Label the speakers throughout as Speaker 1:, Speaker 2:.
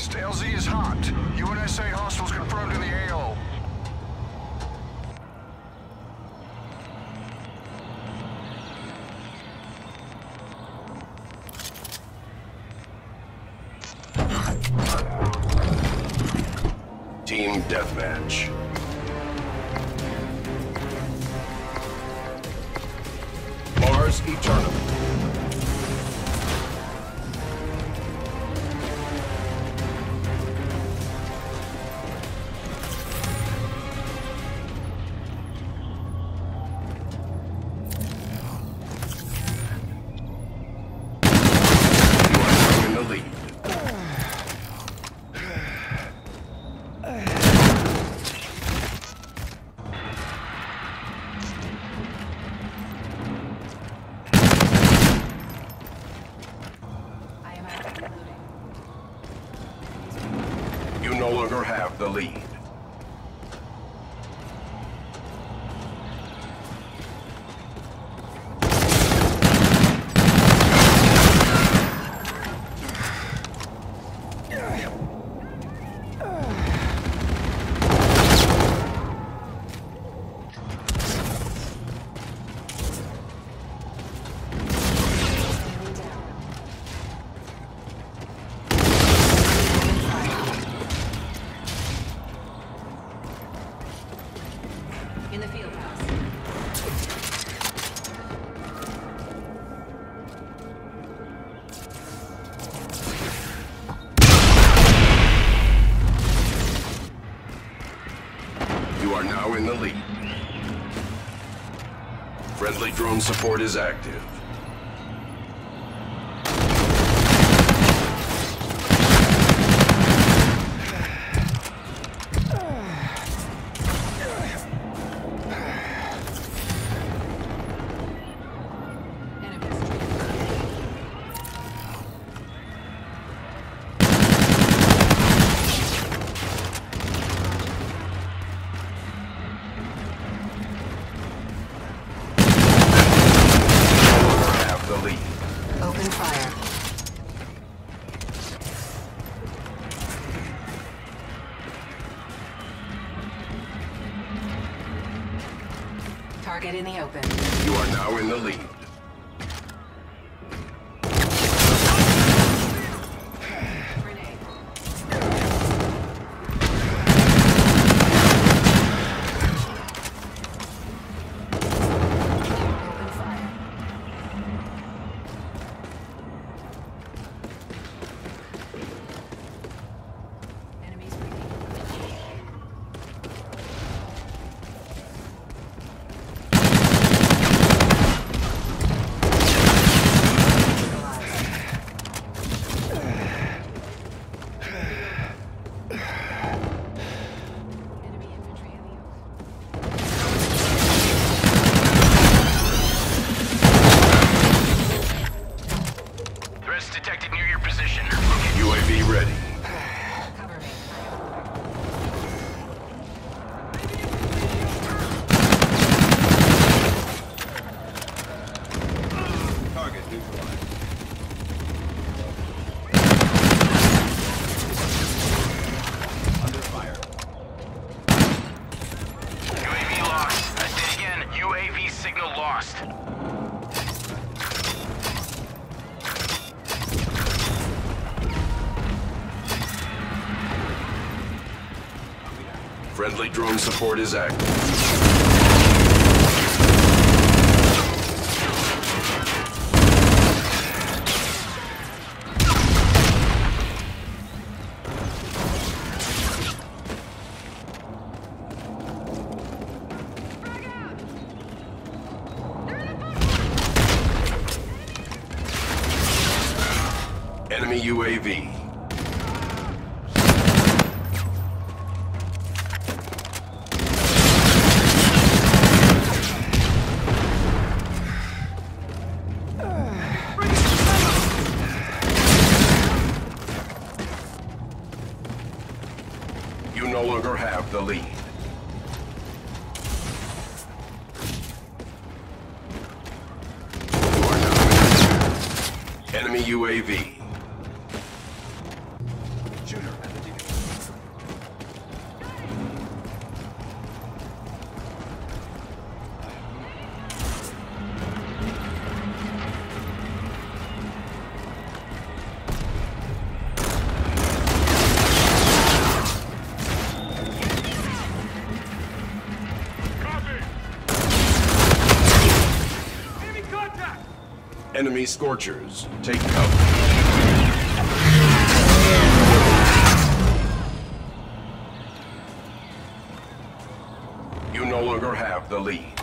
Speaker 1: advised, LZ is hot. UNSA hostiles confirmed in the AO.
Speaker 2: Team Deathmatch. Mars Eternal. You no longer have the lead. Are now in the lead. Friendly drone support is active.
Speaker 3: Fire. Target in the open.
Speaker 2: You are now in the lead.
Speaker 4: Lost.
Speaker 2: Friendly drone support is active. UAV. Shooter. Enemy Scorchers, take cover. Lead.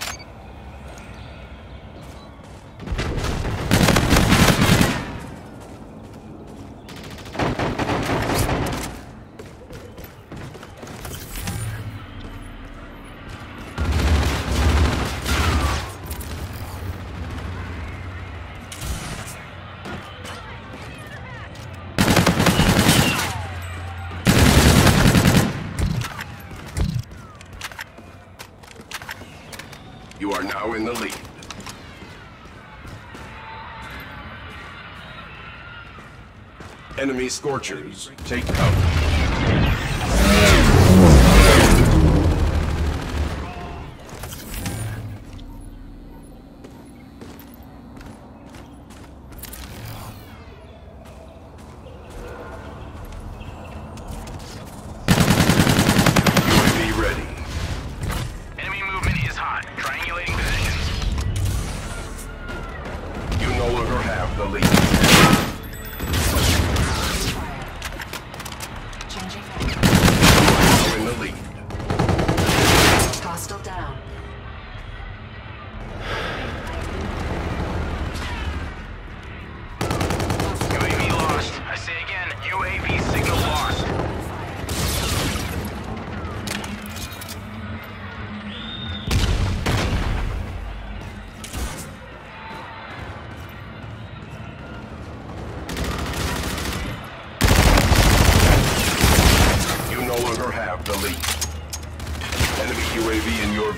Speaker 2: You are now in the lead. Enemy Scorchers, take cover.
Speaker 3: Changing
Speaker 2: lead.
Speaker 3: Hostile down.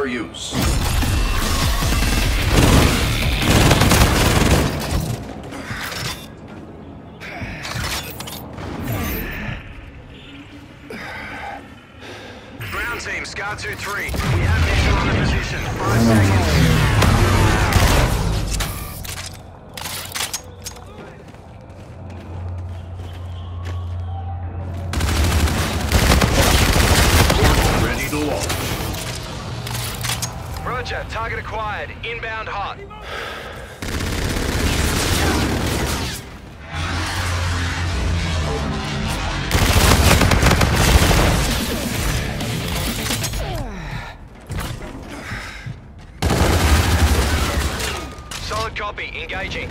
Speaker 2: for use.
Speaker 4: Ground team, Scar 2-3. We have visual on the position. Five seconds. Roger, target acquired. Inbound hot. Solid copy. Engaging.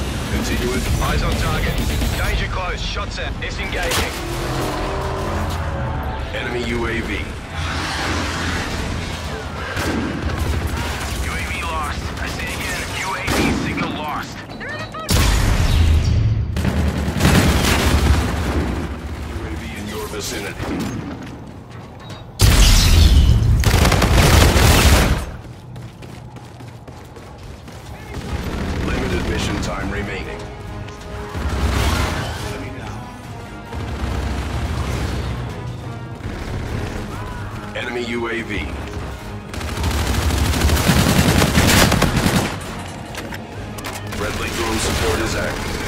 Speaker 2: Continue it.
Speaker 4: Eyes on target. Danger close. Shots out. Disengaging.
Speaker 2: Enemy UAV.
Speaker 4: UAV lost. I say again, UAV signal lost.
Speaker 2: UAV in your vicinity. Enemy UAV. Friendly drone support is active.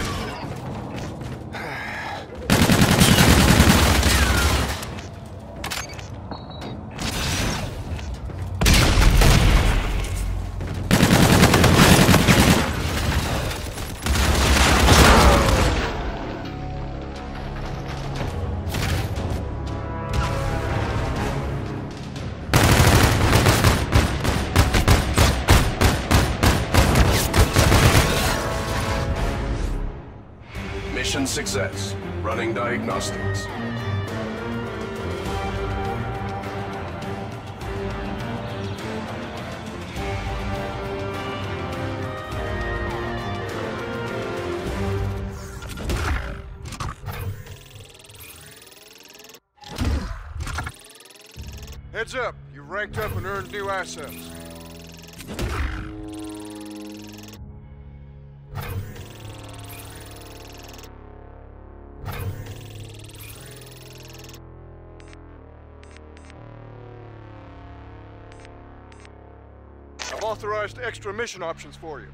Speaker 2: Success. Running diagnostics.
Speaker 1: Heads up. You've ranked up and earned new assets. Authorized extra mission options for you.